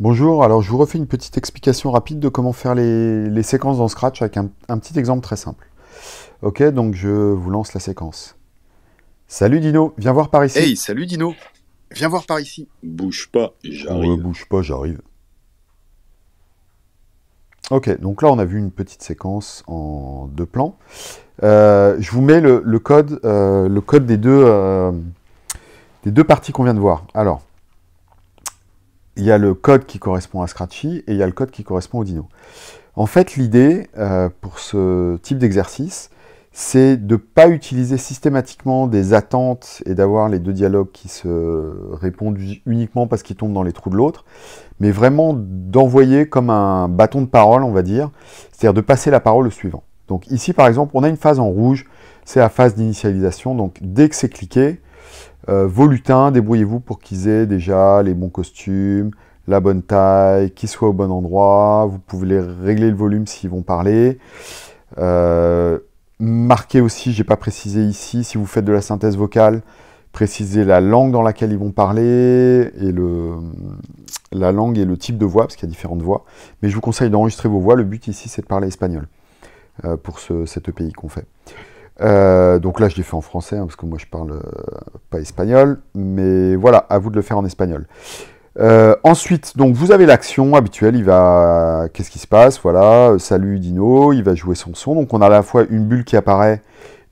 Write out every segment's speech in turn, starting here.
Bonjour, alors je vous refais une petite explication rapide de comment faire les, séquences dans Scratch avec un, petit exemple très simple. Ok, donc je vous lance la séquence. Salut Dino, viens voir par ici. Hey, salut Dino, viens voir par ici. Bouge pas, j'arrive. bouge pas, j'arrive. Ok, donc là on a vu une petite séquence en deux plans. Euh, je vous mets le, code, euh, le code des deux, euh, des deux parties qu'on vient de voir. Alors, il y a le code qui correspond à Scratchy et il y a le code qui correspond au Dino. En fait, l'idée euh, pour ce type d'exercice, c'est de ne pas utiliser systématiquement des attentes et d'avoir les deux dialogues qui se répondent uniquement parce qu'ils tombent dans les trous de l'autre, mais vraiment d'envoyer comme un bâton de parole, on va dire, c'est-à-dire de passer la parole au suivant. Donc ici, par exemple, on a une phase en rouge, c'est la phase d'initialisation, donc dès que c'est cliqué, euh, vos lutins, débrouillez-vous pour qu'ils aient déjà les bons costumes, la bonne taille, qu'ils soient au bon endroit. Vous pouvez les régler le volume s'ils vont parler. Euh, marquez aussi, j'ai pas précisé ici, si vous faites de la synthèse vocale, précisez la langue dans laquelle ils vont parler et le, la langue et le type de voix, parce qu'il y a différentes voix. Mais je vous conseille d'enregistrer vos voix. Le but ici, c'est de parler espagnol euh, pour ce, cet EPI qu'on fait. Euh, donc là, je l'ai fait en français, hein, parce que moi, je parle euh, pas espagnol. Mais voilà, à vous de le faire en espagnol. Euh, ensuite, donc vous avez l'action habituelle, il va... Qu'est-ce qui se passe Voilà, salut Dino, il va jouer son son. Donc on a à la fois une bulle qui apparaît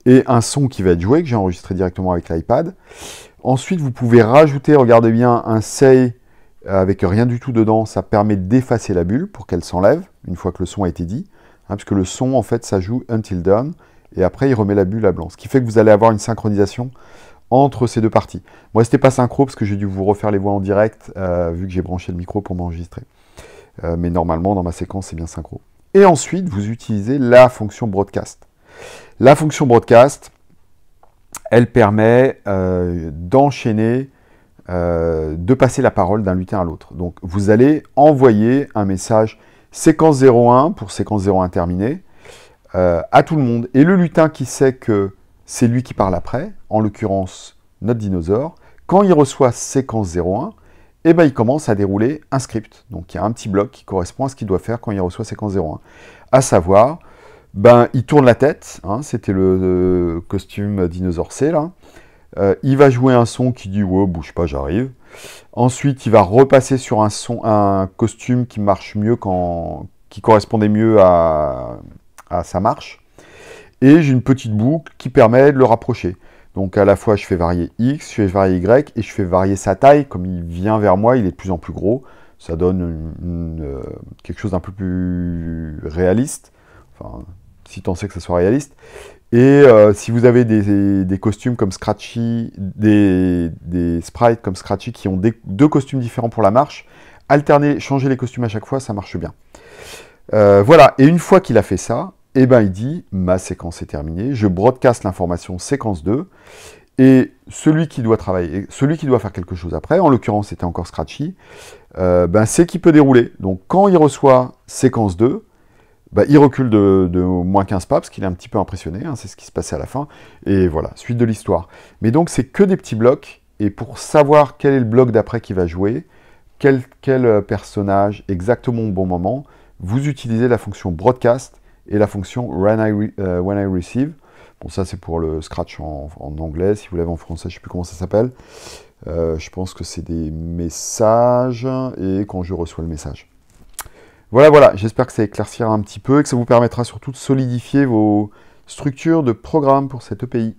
et un son qui va être joué, que j'ai enregistré directement avec l'iPad. Ensuite, vous pouvez rajouter, regardez bien, un say avec rien du tout dedans. Ça permet d'effacer la bulle pour qu'elle s'enlève, une fois que le son a été dit. Hein, puisque le son, en fait, ça joue until done et après il remet la bulle à blanc. Ce qui fait que vous allez avoir une synchronisation entre ces deux parties. Moi, c'était pas synchro parce que j'ai dû vous refaire les voix en direct, euh, vu que j'ai branché le micro pour m'enregistrer. Euh, mais normalement, dans ma séquence, c'est bien synchro. Et ensuite, vous utilisez la fonction broadcast. La fonction broadcast, elle permet euh, d'enchaîner, de passer la parole d'un lutin à l'autre. Donc, vous allez envoyer un message séquence 01 pour séquence 01 terminée, euh, à tout le monde. Et le lutin qui sait que c'est lui qui parle après, en l'occurrence notre dinosaure, quand il reçoit séquence 01, eh ben, il commence à dérouler un script. Donc il y a un petit bloc qui correspond à ce qu'il doit faire quand il reçoit séquence 01. À savoir, ben, il tourne la tête, hein, c'était le, costume dinosaure C là. Euh, il va jouer un son qui dit ouais, bouge pas, j'arrive. Ensuite, il va repasser sur un son, un costume qui marche mieux quand, qui correspondait mieux à, à sa marche. Et j'ai une petite boucle qui permet de le rapprocher. Donc à la fois je fais varier X, je fais varier Y et je fais varier sa taille. Comme il vient vers moi, il est de plus en plus gros. Ça donne euh, quelque chose d'un peu plus réaliste. Enfin, si tant c'est que ça soit réaliste. Et euh, si vous avez des, costumes comme Scratchy, des, sprites comme Scratchy qui ont deux costumes différents pour la marche, alterner, changer les costumes à chaque fois, ça marche bien. Euh, voilà, et une fois qu'il a fait ça, et eh ben il dit ma séquence est terminée, je broadcast l'information séquence 2, et celui qui doit travailler, celui qui doit faire quelque chose après, en l'occurrence c'était encore Scratchy, euh, ben, c'est qui peut dérouler. Donc quand il reçoit séquence 2, ben, il recule de, moins 15 pas, parce qu'il est un petit peu impressionné, hein, c'est ce qui se passait à la fin, et voilà, suite de l'histoire. Mais donc c'est que des petits blocs, et pour savoir quel est le bloc d'après qui va jouer, quel, quel personnage exactement au bon moment, vous utilisez la fonction broadcast, et la fonction when I, euh, when I receive. Bon, ça c'est pour le scratch en, anglais. Si vous l'avez en français, je ne sais plus comment ça s'appelle. Euh, je pense que c'est des messages et quand je reçois le message. Voilà, voilà. J'espère que ça éclaircira un petit peu et que ça vous permettra surtout de solidifier vos structures de programme pour cette EPI.